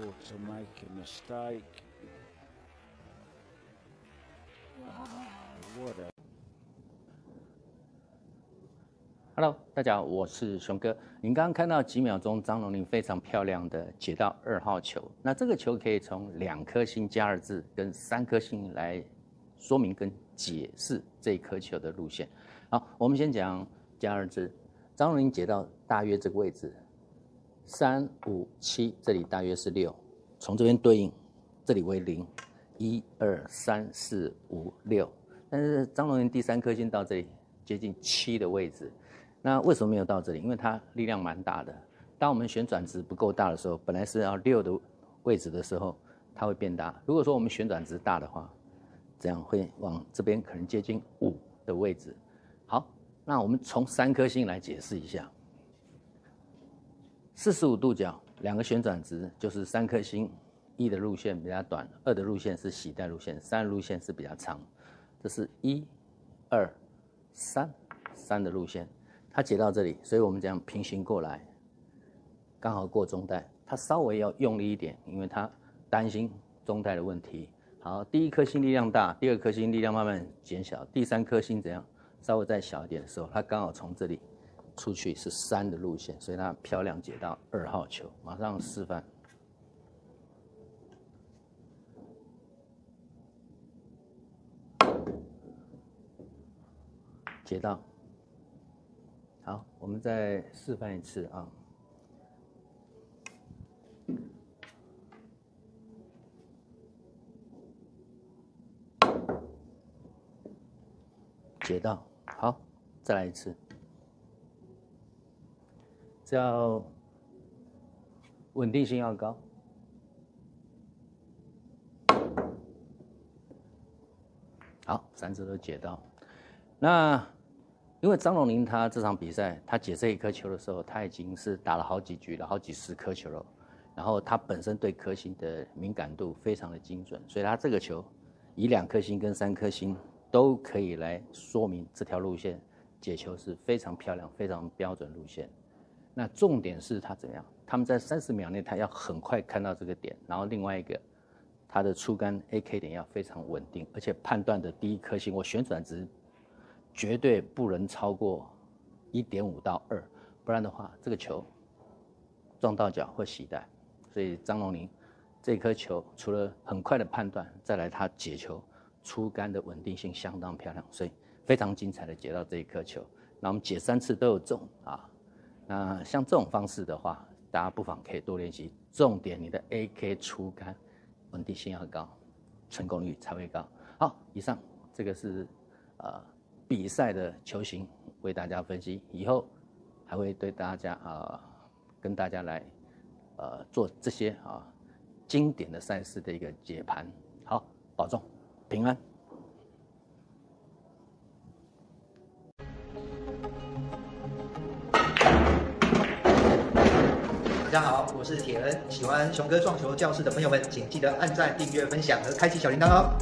to make a mistake. Hello，大家好，我是熊哥。您刚刚看到几秒钟张荣林非常漂亮的解到二号球，那这个球可以从两颗星加二字跟三颗星来说明跟解释这一颗球的路线。好，我们先讲加二字，张荣林解到大约这个位置，三五七，这里大约是六，从这边对应，这里为零，一二三四五六，但是张荣林第三颗星到这里接近七的位置。那为什么没有到这里？因为它力量蛮大的。当我们旋转值不够大的时候，本来是要六的位置的时候，它会变大。如果说我们旋转值大的话，这样会往这边可能接近五的位置。好，那我们从三颗星来解释一下。四十五度角，两个旋转值就是三颗星，一的路线比较短，二的路线是洗带路线，三的路线是比较长。这是一、二、三，三的路线。它解到这里，所以我们这样平行过来，刚好过中带。它稍微要用力一点，因为它担心中带的问题。好，第一颗星力量大，第二颗星力量慢慢减小，第三颗星怎样？稍微再小一点的时候，它刚好从这里出去是三的路线，所以它漂亮解到二号球。马上示范，解到。好，我们再示范一次啊。解到，好，再来一次。只要稳定性要高。好，三次都解到，那。因为张龙林他这场比赛，他解这一颗球的时候，他已经是打了好几局了，好几十颗球了。然后他本身对颗星的敏感度非常的精准，所以他这个球以两颗星跟三颗星都可以来说明这条路线解球是非常漂亮、非常标准路线。那重点是他怎样？他们在三十秒内，他要很快看到这个点，然后另外一个他的出杆 A K 点要非常稳定，而且判断的第一颗星，我旋转值。绝对不能超过一点五到二，不然的话，这个球撞到脚会洗带。所以张龙林这颗球除了很快的判断，再来他解球出杆的稳定性相当漂亮，所以非常精彩的解到这一颗球。那我们解三次都有中啊。那像这种方式的话，大家不妨可以多练习。重点你的 AK 出杆稳定性要高，成功率才会高。好，以上这个是呃。比赛的球形为大家分析，以后还会对大家啊，跟大家来呃做这些啊经典的赛事的一个解盘。好，保重平安。大家好，我是铁恩，喜欢熊哥撞球教室的朋友们，请记得按赞、订阅、分享和开启小铃铛哦。